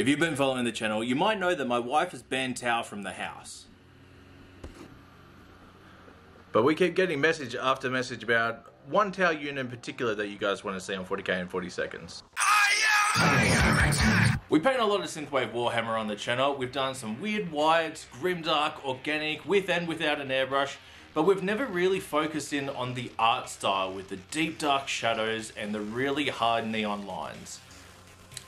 If you've been following the channel, you might know that my wife has banned Tau from the house. But we keep getting message after message about one Tau unit in particular that you guys want to see on 40k in 40 seconds. We paint a lot of Synthwave Warhammer on the channel. We've done some weird whites, grimdark, organic, with and without an airbrush, but we've never really focused in on the art style with the deep dark shadows and the really hard neon lines.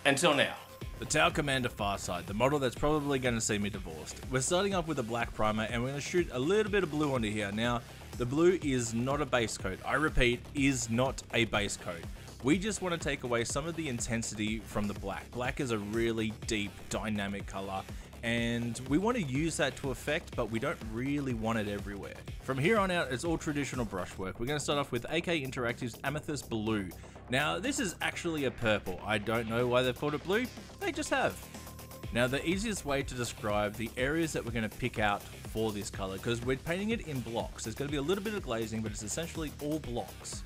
Until now. The Tau Commander Farsight, the model that's probably going to see me divorced. We're starting off with a black primer and we're going to shoot a little bit of blue onto here. Now, the blue is not a base coat. I repeat, is not a base coat. We just want to take away some of the intensity from the black. Black is a really deep, dynamic color, and we want to use that to effect, but we don't really want it everywhere. From here on out, it's all traditional brushwork. We're going to start off with AK Interactive's Amethyst Blue. Now, this is actually a purple. I don't know why they've called it blue, they just have. Now, the easiest way to describe the areas that we're going to pick out for this color, because we're painting it in blocks. There's going to be a little bit of glazing, but it's essentially all blocks.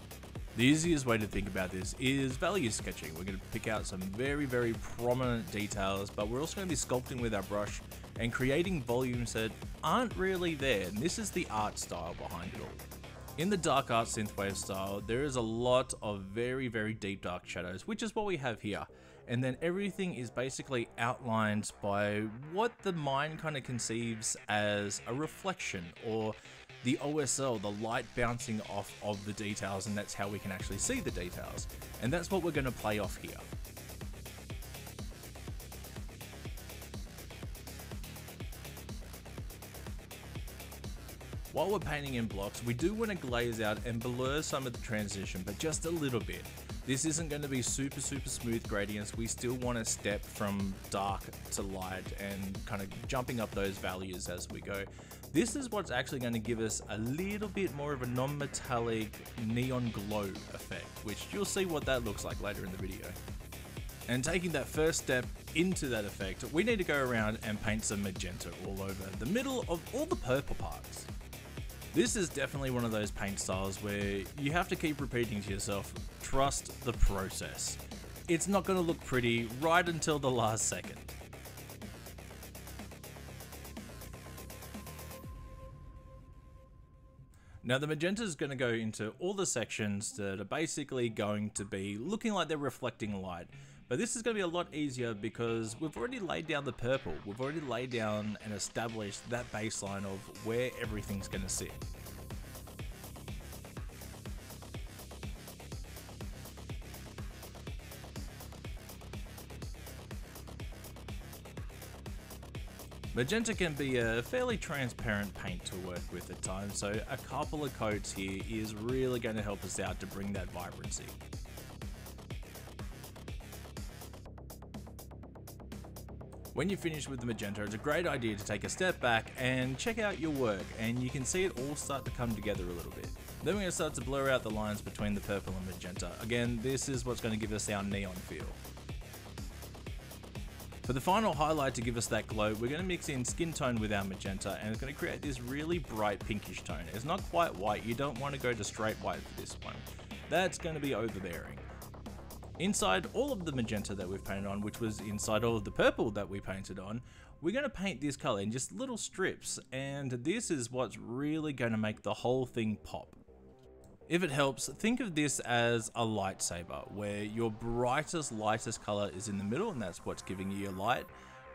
The easiest way to think about this is value sketching. We're going to pick out some very, very prominent details, but we're also going to be sculpting with our brush and creating volumes that aren't really there. And this is the art style behind it all. In the dark art synthwave style, there is a lot of very, very deep dark shadows, which is what we have here. And then everything is basically outlined by what the mind kind of conceives as a reflection or the OSL, the light bouncing off of the details, and that's how we can actually see the details. And that's what we're going to play off here. While we're painting in blocks, we do want to glaze out and blur some of the transition, but just a little bit. This isn't going to be super, super smooth gradients. We still want to step from dark to light and kind of jumping up those values as we go. This is what's actually going to give us a little bit more of a non-metallic neon glow effect, which you'll see what that looks like later in the video. And taking that first step into that effect, we need to go around and paint some magenta all over the middle of all the purple parts. This is definitely one of those paint styles where you have to keep repeating to yourself, trust the process. It's not going to look pretty right until the last second. Now the magenta is going to go into all the sections that are basically going to be looking like they're reflecting light. But this is going to be a lot easier because we've already laid down the purple. We've already laid down and established that baseline of where everything's going to sit. Magenta can be a fairly transparent paint to work with at times, so a couple of coats here is really going to help us out to bring that vibrancy. When you finish with the magenta, it's a great idea to take a step back and check out your work, and you can see it all start to come together a little bit. Then we're going to start to blur out the lines between the purple and magenta. Again, this is what's going to give us our neon feel. For the final highlight to give us that glow, we're going to mix in skin tone with our magenta and it's going to create this really bright pinkish tone. It's not quite white, you don't want to go to straight white for this one. That's going to be overbearing. Inside all of the magenta that we've painted on, which was inside all of the purple that we painted on, we're going to paint this color in just little strips and this is what's really going to make the whole thing pop. If it helps, think of this as a lightsaber, where your brightest, lightest color is in the middle, and that's what's giving you your light.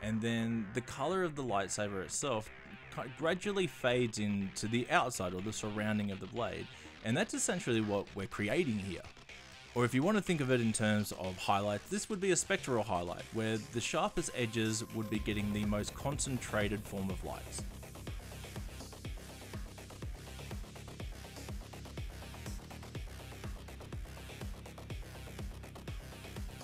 And then the color of the lightsaber itself gradually fades into the outside or the surrounding of the blade. And that's essentially what we're creating here. Or if you want to think of it in terms of highlights, this would be a spectral highlight, where the sharpest edges would be getting the most concentrated form of lights.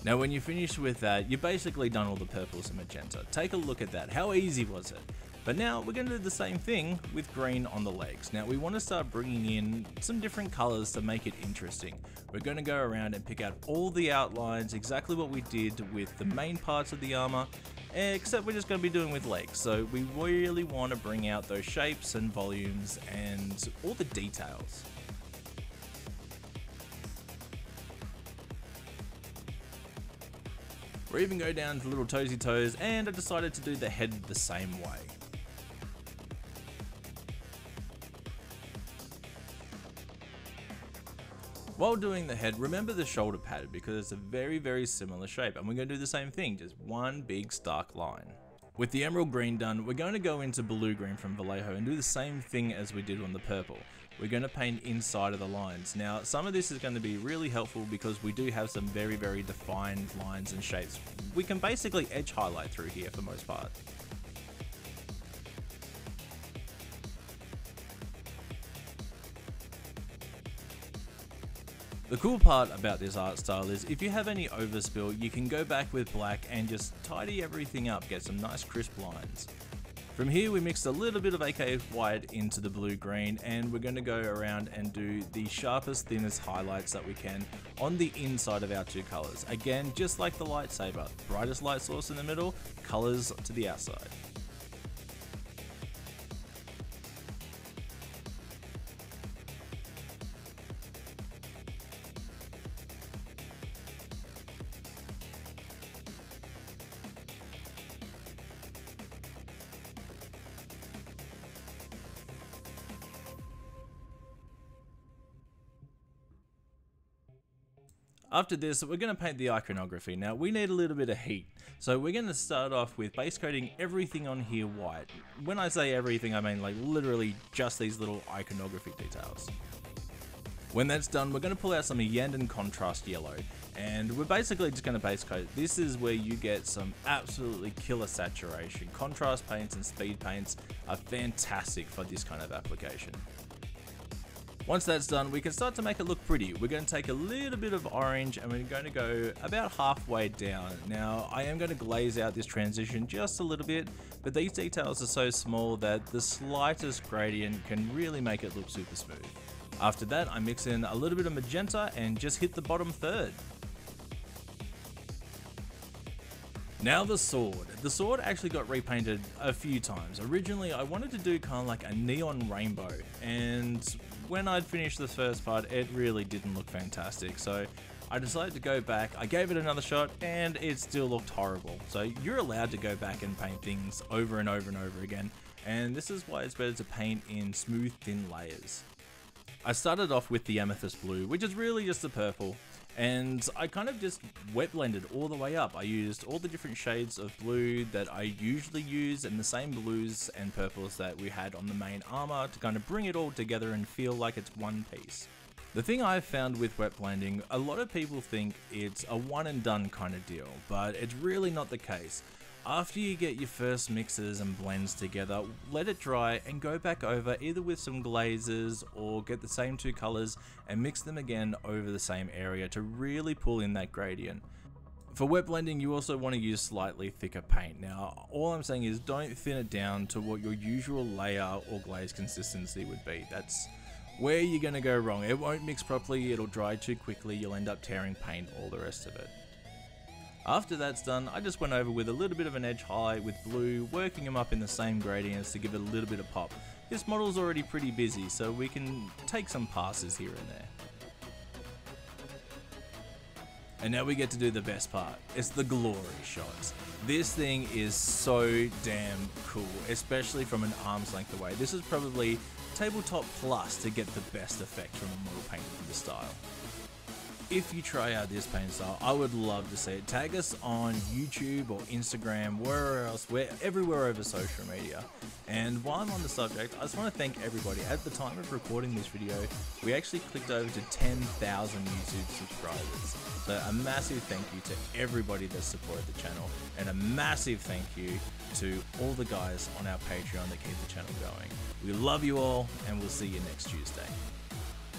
Now when you finish with that, you've basically done all the purples and magenta. Take a look at that, how easy was it? But now we're going to do the same thing with green on the legs. Now we want to start bringing in some different colors to make it interesting. We're going to go around and pick out all the outlines, exactly what we did with the main parts of the armor, except we're just going to be doing with legs. So we really want to bring out those shapes and volumes and all the details. Or even go down to little toesy toes and I decided to do the head the same way. While doing the head, remember the shoulder pad because it's a very very similar shape and we're going to do the same thing, just one big stark line. With the emerald green done, we're going to go into blue green from Vallejo and do the same thing as we did on the purple. We're going to paint inside of the lines. Now, some of this is going to be really helpful because we do have some very, very defined lines and shapes. We can basically edge highlight through here for most part. The cool part about this art style is if you have any overspill, you can go back with black and just tidy everything up, get some nice crisp lines. From here we mixed a little bit of AK white into the blue green and we're going to go around and do the sharpest thinnest highlights that we can on the inside of our two colours. Again just like the lightsaber, brightest light source in the middle, colours to the outside. After this, we're going to paint the iconography. Now, we need a little bit of heat. So we're going to start off with base coating everything on here white. When I say everything, I mean like literally just these little iconography details. When that's done, we're going to pull out some Iyanden Contrast Yellow, and we're basically just going to base coat. This is where you get some absolutely killer saturation. Contrast paints and speed paints are fantastic for this kind of application. Once that's done, we can start to make it look pretty. We're going to take a little bit of orange and we're going to go about halfway down. Now, I am going to glaze out this transition just a little bit, but these details are so small that the slightest gradient can really make it look super smooth. After that, I mix in a little bit of magenta and just hit the bottom third. Now the sword. The sword actually got repainted a few times. Originally I wanted to do kind of like a neon rainbow and when I'd finished the first part, it really didn't look fantastic. So I decided to go back, I gave it another shot, and it still looked horrible. So you're allowed to go back and paint things over and over and over again, and this is why it's better to paint in smooth, thin layers. I started off with the amethyst blue, which is really just the purple, and I kind of just wet blended all the way up. I used all the different shades of blue that I usually use and the same blues and purples that we had on the main armor to kind of bring it all together and feel like it's one piece. The thing I've found with wet blending, a lot of people think it's a one and done kind of deal, but it's really not the case. After you get your first mixes and blends together, let it dry and go back over either with some glazes or get the same two colors and mix them again over the same area to really pull in that gradient. For wet blending, you also want to use slightly thicker paint. Now, all I'm saying is don't thin it down to what your usual layer or glaze consistency would be. That's where you're going to go wrong. It won't mix properly, it'll dry too quickly, you'll end up tearing paint, all the rest of it. After that's done, I just went over with a little bit of an edge high with blue, working them up in the same gradients to give it a little bit of pop. This model's already pretty busy, so we can take some passes here and there. And now we get to do the best part. It's the glory shots. This thing is so damn cool, especially from an arm's length away. This is probably tabletop plus to get the best effect from a model painted in the style if you try out this paint style, I would love to see it. Tag us on YouTube or Instagram, wherever else, where everywhere over social media. And while I'm on the subject, I just want to thank everybody. At the time of recording this video, we actually clicked over to 10,000 YouTube subscribers. So a massive thank you to everybody that supported the channel, and a massive thank you to all the guys on our Patreon that keep the channel going. We love you all, and we'll see you next Tuesday.